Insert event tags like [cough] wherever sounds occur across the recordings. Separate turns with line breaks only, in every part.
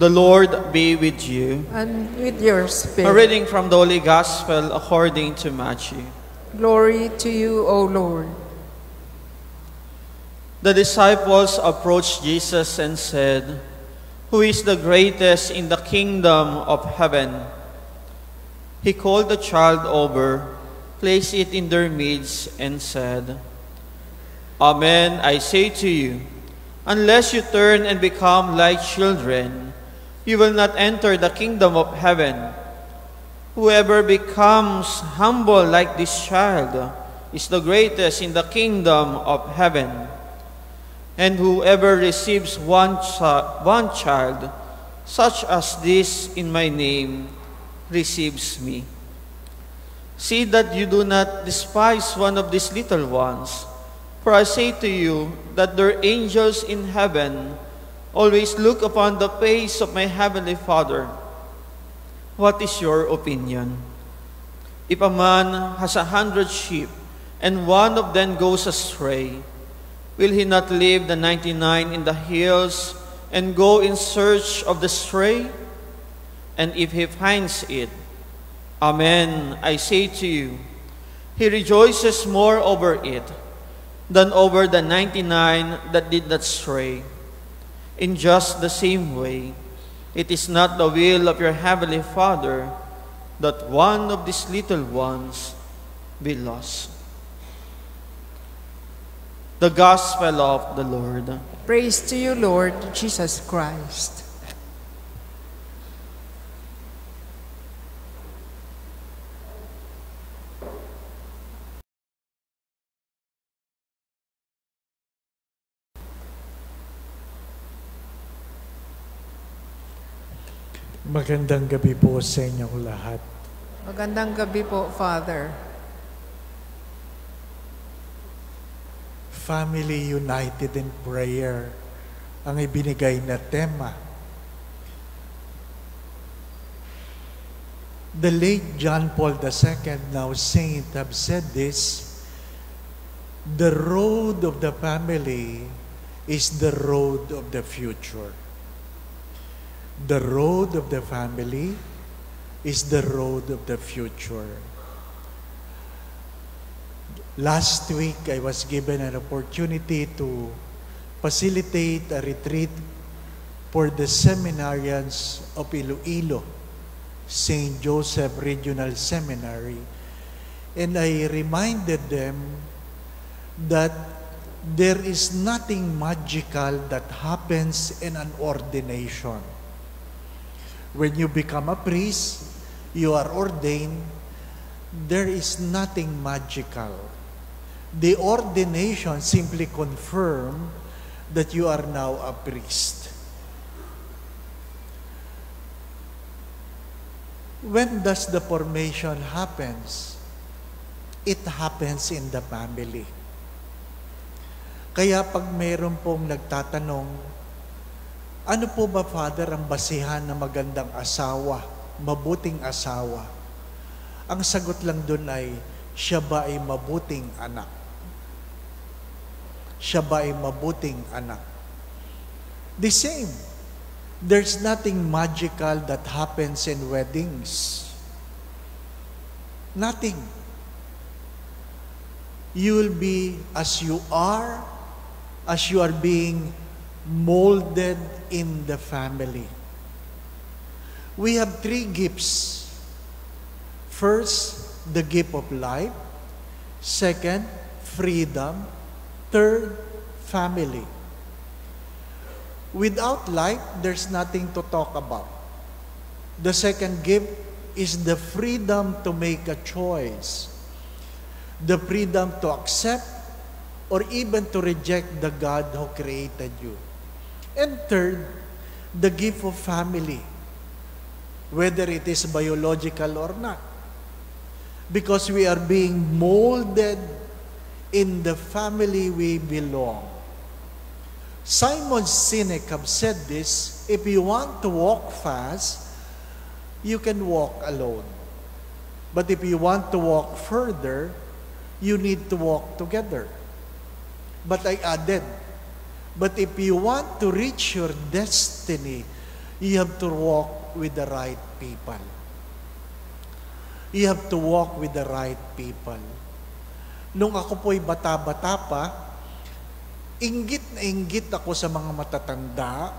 The Lord be with you.
and with your spirit.
A reading from the Holy Gospel according to Matthew.
Glory to you, O Lord.
The disciples approached Jesus and said, Who is the greatest in the kingdom of heaven? He called the child over, placed it in their midst, and said, Amen, I say to you, unless you turn and become like children, you will not enter the kingdom of heaven. Whoever becomes humble like this child is the greatest in the kingdom of heaven. And whoever receives one, chi- one child, such as this in my name, receives me. See that you do not despise one of these little ones, for I say to you that their angels in heaven always look upon the face of my heavenly Father. What is your opinion? If a man has a hundred sheep, and one of them goes astray, Will he not leave the ninety-nine in the hills and go in search of the stray? And if he finds it, Amen, I say to you, he rejoices more over it than over the ninety-nine that did not stray. In just the same way, it is not the will of your heavenly Father that one of these little ones be lost. The Gospel of the Lord.
Praise to you, Lord Jesus Christ.
Magandang gabi po sa inyong lahat.
Magandang gabi po, Father.
Family United in Prayer ang ibinigay na tema. The late John Paul II, now saint, have said this, the road of the family is the road of the future. The road of the family is the road of the future. Last week, I was given an opportunity to facilitate a retreat for the seminarians of Iloilo, St. Joseph Regional Seminary. And I reminded them that there is nothing magical that happens in an ordination. When you become a priest, you are ordained, there is nothing magical. The ordination simply confirm that you are now a priest. When does the formation happens? It happens in the family. Kaya pag mayroon pong nagtatanong, ano po ba, Father, ang basihan ng magandang asawa, mabuting asawa? Ang sagot lang doon ay, siya ba ay mabuting anak? Siya ba ay mabuting anak? The same. There's nothing magical that happens in weddings. Nothing. You will be as you are, as you are being molded in the family. We have three gifts. First, the gift of life. Second, freedom. Third, family. Without life, there's nothing to talk about. The second gift is the freedom to make a choice. The freedom to accept or even to reject the God who created you. And third, the gift of family, whether it is biological or not. Because we are being molded in the family we belong. Simon Sinek have said this, if you want to walk fast, you can walk alone. But if you want to walk further, you need to walk together. But I added, but if you want to reach your destiny, You have to walk with the right people. You have to walk with the right people. Nung ako po'y bata-bata pa, inggit na inggit ako sa mga matatanda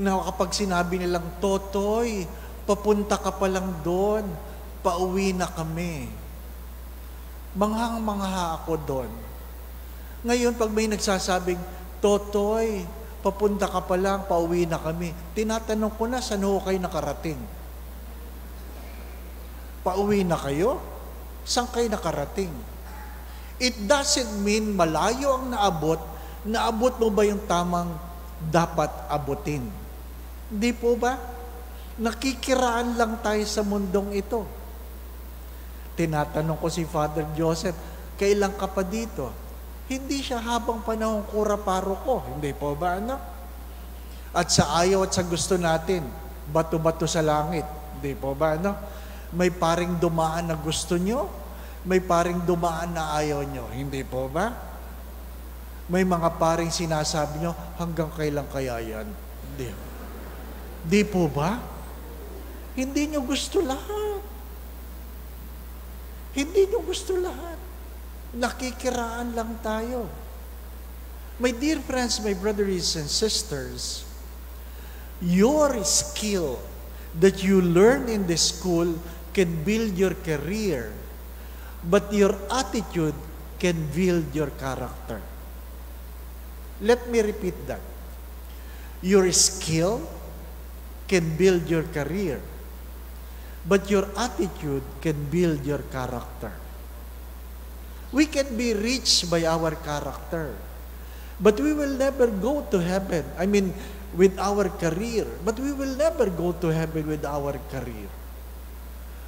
na kapag sinabi nilang, Totoy, papunta ka pa lang doon, pauwi na kami. Manghang-mangha ako doon. Ngayon, pag may nagsasabing, Totoy, papunta ka pa lang, pauwi na kami. Tinatanong ko na, saan ho kayo nakarating? Pauwi na kayo? Saan kayo nakarating? It doesn't mean malayo ang naabot, naabot mo ba yung tamang dapat abutin? Hindi po ba? Nakikiraan lang tayo sa mundong ito. Tinatanong ko si Father Joseph, kailan ka pa dito? Hindi siya habang panahon kura paro ko. Hindi po ba, anak? At sa ayaw at sa gusto natin, bato-bato sa langit. Hindi po ba, ano? May paring dumaan na gusto nyo, may paring dumaan na ayaw nyo. Hindi po ba? May mga paring sinasabi nyo, hanggang kailan kaya yan? Hindi. Hindi po ba? Hindi nyo gusto lahat. Hindi nyo gusto lahat. Nakikiraan lang tayo. My dear friends, my brothers and sisters, your skill that you learn in the school can build your career, but your attitude can build your character. Let me repeat that. Your skill can build your career, but your attitude can build your character. We can be rich by our character, but we will never go to heaven. I mean, with our career, but we will never go to heaven with our career.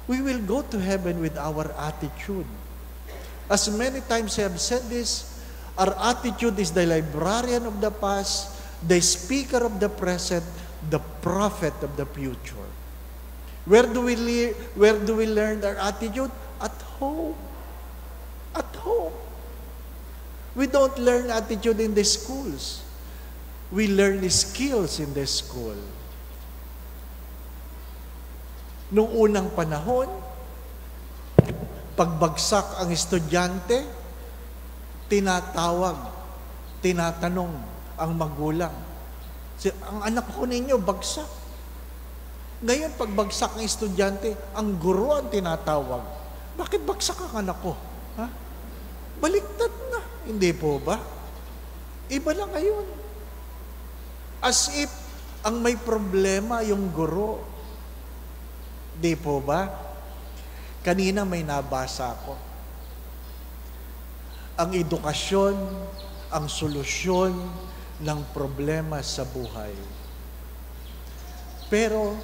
We will go to heaven with our attitude. As many times I have said this, our attitude is the librarian of the past, the speaker of the present, the prophet of the future. Where do we le- where do we learn our attitude? At home. At home. We don't learn attitude in the schools. We learn skills in the school. Nung unang panahon, pagbagsak ang estudyante, tinatawag, tinatanong ang magulang. Ang anak ko ninyo, bagsak. Ngayon, pag bagsak ang estudyante, ang guro ang tinatawag. Bakit bagsak ang anak ko? Ha? Baliktad na. Hindi po ba? Iba lang ngayon. As if ang may problema yung guro. Di po ba? Kanina may nabasa ako. Ang edukasyon, ang solusyon ng problema sa buhay. Pero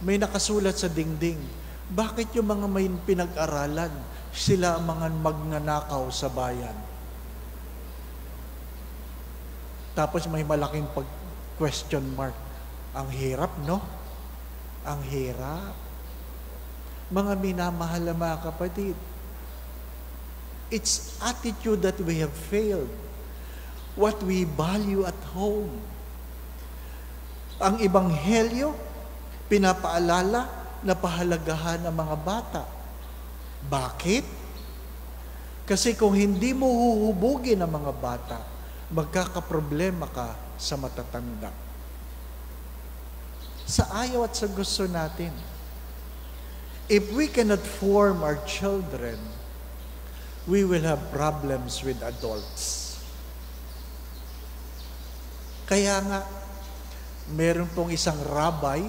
may nakasulat sa dingding, bakit yung mga may pinag-aralan, sila ang mga magnanakaw sa bayan? Tapos may malaking pag question mark. Ang hirap, no? Ang hirap. Mga minamahal na mga kapatid, it's attitude that we have failed. What we value at home. Ang ibanghelyo, pinapaalala na pahalagahan ang mga bata. Bakit? Kasi kung hindi mo huhubugin ang mga bata, magkakaproblema ka sa matatanda. Sa ayaw at sa gusto natin, if we cannot form our children, we will have problems with adults. Kaya nga, meron pong isang rabbi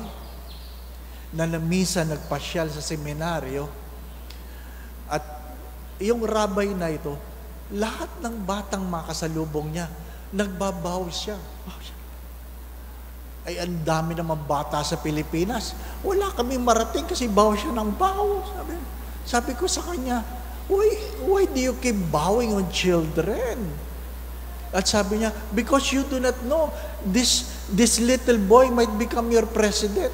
na namisa nagpasyal sa seminaryo at yung rabbi na ito, lahat ng batang makasalubong niya, nagbabaw siya. Ay, ang dami naman bata sa Pilipinas. Wala kami marating kasi baw siya ng baw. Sabi, sabi ko sa kanya, why, why do you keep bowing on children? At sabi niya, because you do not know, this, this little boy might become your president.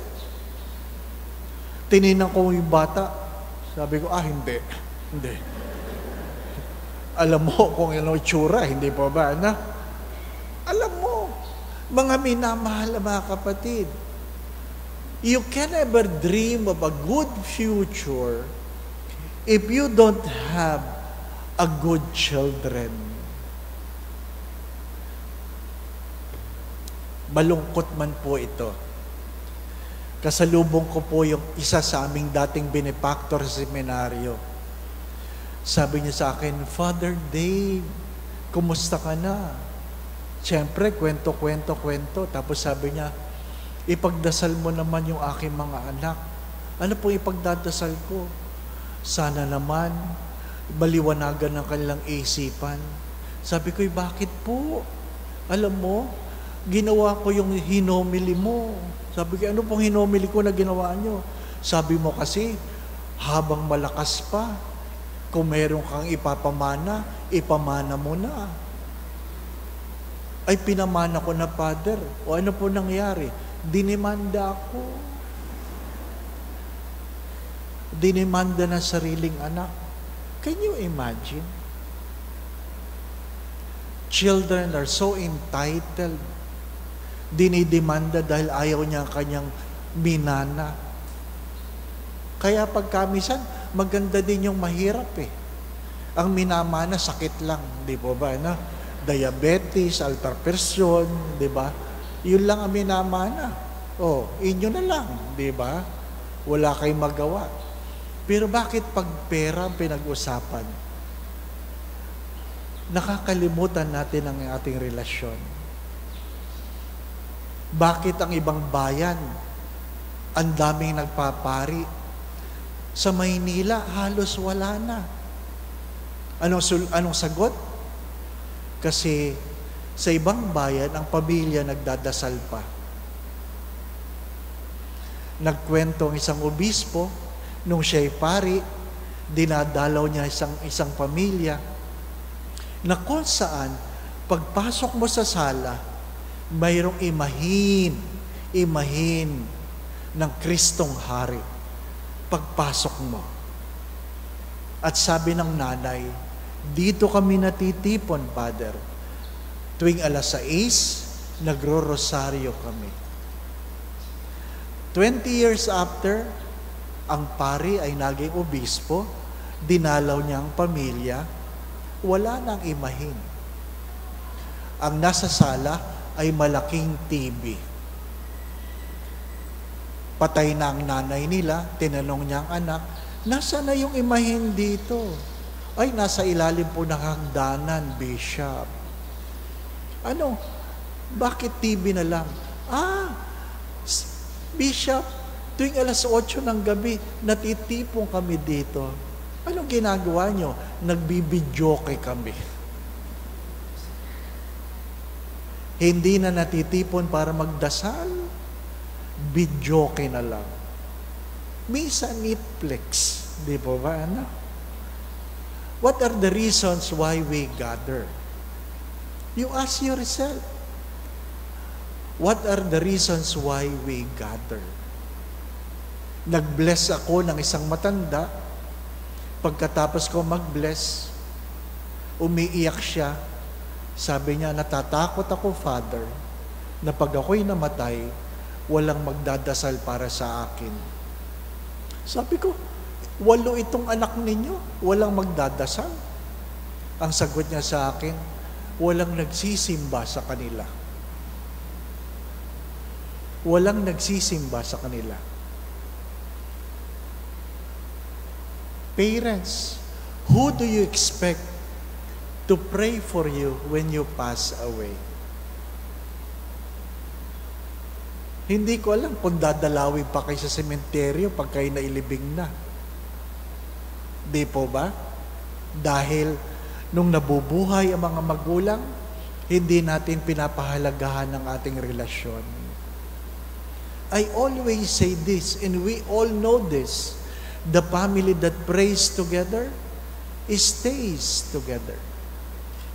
Tininan ko yung bata. Sabi ko, ah, hindi. Hindi. Alam mo kung ano tsura, hindi pa ba, na? Alam mo, mga minamahal na mga kapatid, You can never dream of a good future if you don't have a good children. Malungkot man po ito. Kasalubong ko po yung isa sa aming dating benefactor sa seminaryo. Sabi niya sa akin, Father Dave, kumusta ka na? Siyempre, kwento, kwento, kwento. Tapos sabi niya, ipagdasal mo naman yung aking mga anak. Ano po ipagdadasal ko? Sana naman, baliwanagan ng kanilang isipan. Sabi ko, bakit po? Alam mo, ginawa ko yung hinomili mo. Sabi ko, ano pong hinomili ko na ginawa nyo? Sabi mo kasi, habang malakas pa, kung meron kang ipapamana, ipamana mo na. Ay, pinamana ko na, Father. O ano po nangyari? Dinimanda ako. Dinimanda ng sariling anak. Can you imagine? Children are so entitled. Dinidemanda dahil ayaw niya kanyang minana. Kaya pagkamisan, maganda din yung mahirap eh. Ang minamana, sakit lang. Di po ba? No? Diabetes, hypertension, di ba? Yun lang ang minamana. Oh, inyo na lang, di ba? Wala kayong magawa. Pero bakit pag pera ang pinag-usapan? Nakakalimutan natin ang ating relasyon. Bakit ang ibang bayan, ang daming nagpapari? Sa Maynila, halos wala na. Anong, sul- anong sagot? Kasi sa ibang bayan, ang pamilya nagdadasal pa. Nagkwento ang isang obispo, nung siya'y pari, dinadalaw niya isang, isang pamilya, na kung saan, pagpasok mo sa sala, mayroong imahin, imahin ng Kristong Hari. Pagpasok mo. At sabi ng nanay, dito kami natitipon, Father. Tuwing alas 6, nagro-rosaryo kami. 20 years after, ang pari ay naging obispo, dinalaw niya ang pamilya, wala nang imahin. Ang nasa sala ay malaking TV. Patay na ang nanay nila, tinanong niya ang anak, nasa na yung imahin dito? Ay, nasa ilalim po ng hagdanan, Bishop. Ano? Bakit TV na lang? Ah, Bishop, tuwing alas 8 ng gabi, natitipong kami dito. Anong ginagawa nyo? Nagbibidyoke kami. [laughs] Hindi na natitipon para magdasal. Bidyoke na lang. Misa Netflix. Di po ba? Ano? What are the reasons why we gather? You ask yourself. What are the reasons why we gather? Nag-bless ako ng isang matanda. Pagkatapos ko mag-bless, umiiyak siya. Sabi niya, natatakot ako, Father, na pag ako'y namatay, walang magdadasal para sa akin. Sabi ko, walo itong anak ninyo, walang magdadasal. Ang sagot niya sa akin, walang nagsisimba sa kanila. Walang nagsisimba sa kanila. Parents, who do you expect to pray for you when you pass away? Hindi ko alam kung dadalawin pa kayo sa sementeryo pag kayo nailibing na. Di po ba? Dahil nung nabubuhay ang mga magulang, hindi natin pinapahalagahan ang ating relasyon. I always say this, and we all know this. The family that prays together stays together.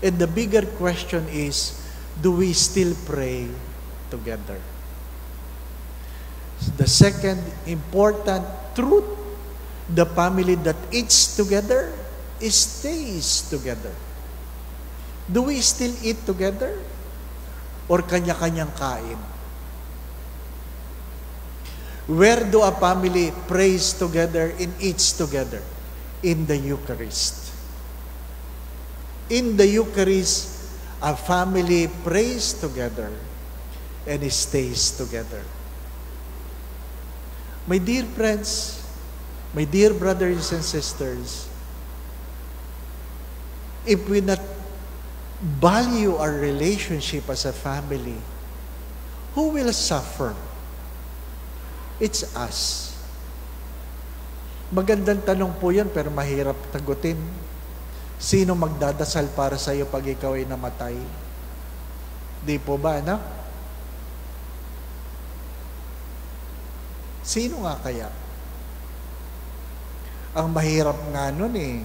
And the bigger question is, do we still pray together? The second important truth, the family that eats together stays together. Do we still eat together? Or kanya-kanyang kain? Where do a family prays together and eats together? In the Eucharist. In the Eucharist, a family prays together and stays together. My dear friends, my dear brothers and sisters, if we not value our relationship as a family, who will suffer? It's us. Magandang tanong po yan, pero mahirap tagutin. Sino magdadasal para sa iyo pag ikaw ay namatay? Di po ba, anak? Sino nga kaya? Ang mahirap nga nun eh,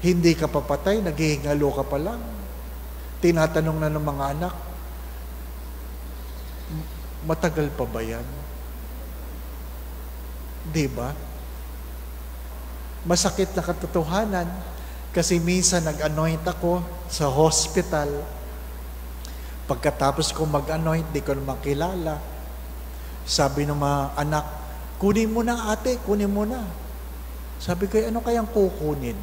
hindi ka papatay, naghihingalo ka pa lang. Tinatanong na ng mga anak, matagal pa ba yan? Di ba? Masakit na katotohanan kasi minsan nag-anoint ako sa hospital. Pagkatapos ko mag-anoint, di ko naman kilala. Sabi ng mga anak, kunin mo na ate, kunin mo na. Sabi ko, ano kayang kukunin?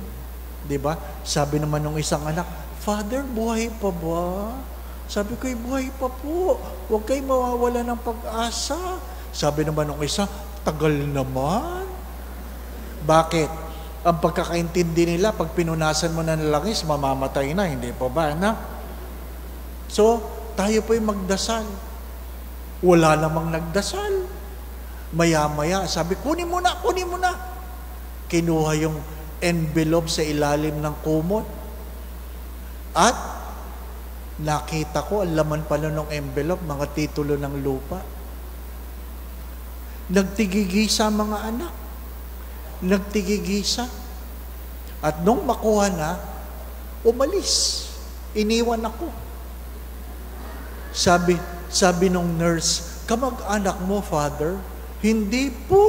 Ba? Sabi naman ng isang anak, Father, buhay pa ba? Sabi ko, buhay pa po. Huwag kayo mawawala ng pag-asa. Sabi naman ng isa, tagal naman. Bakit? Ang pagkakaintindi nila, pag pinunasan mo na ng langis, mamamatay na. Hindi pa ba, na? So, tayo po'y magdasal. Wala namang nagdasal. Maya-maya, sabi, kunin mo na, kunin mo na. Kinuha yung envelope sa ilalim ng kumot. At nakita ko, ang laman pala ng envelope, mga titulo ng lupa. Nagtigigisa mga anak. Nagtigigisa. At nung makuha na, umalis. Iniwan ako. Sabi, sabi nung nurse, kamag-anak mo, father? Hindi po.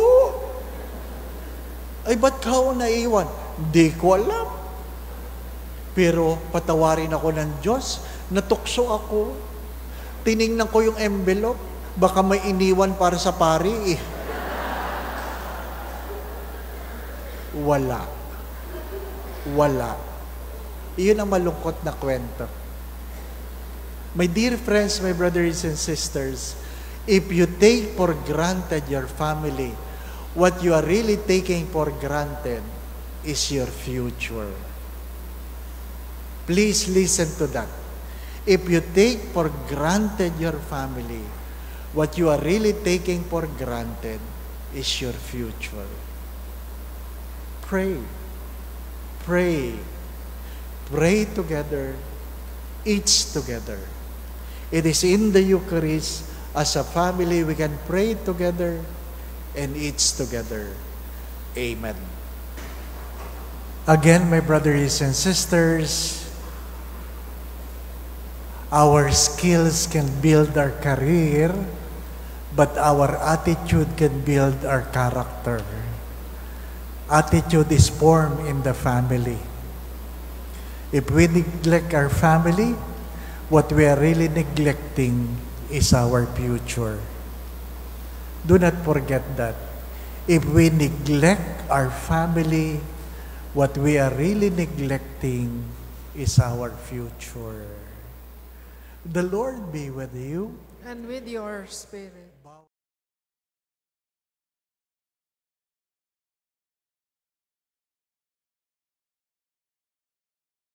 Ay, ba't ka ako naiwan? Hindi ko alam. Pero patawarin ako ng Diyos. Natukso ako. Tiningnan ko yung envelope. Baka may iniwan para sa pari eh. Wala. Wala. Iyon ang malungkot na kwento. My dear friends, my brothers and sisters, if you take for granted your family, what you are really taking for granted is your future. Please listen to that. If you take for granted your family, what you are really taking for granted is your future. Pray. Pray. Pray together. Eat together. It is in the Eucharist, as a family, we can pray together and eat together. Amen. Again, my brothers and sisters, our skills can build our career, but our attitude can build our character. Attitude is formed in the family. If we neglect our family, what we are really neglecting is our future. Do not forget that. If we neglect our family, what we are really neglecting is our future. The Lord be with you.
And with your spirit.